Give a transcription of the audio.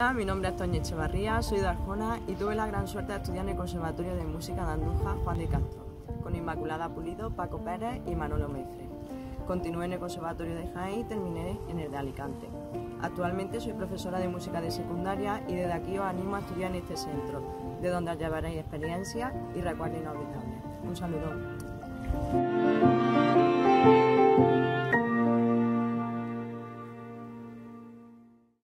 Hola, mi nombre es Toña Echevarría, soy de Arjona y tuve la gran suerte de estudiar en el Conservatorio de Música de Andújar Juan de Castro, con Inmaculada Pulido, Paco Pérez y Manolo Mefre. Continué en el Conservatorio de Jaén y terminé en el de Alicante. Actualmente soy profesora de música de secundaria y desde aquí os animo a estudiar en este centro, de donde llevaréis experiencias y recuerdos inolvidables. Un saludo.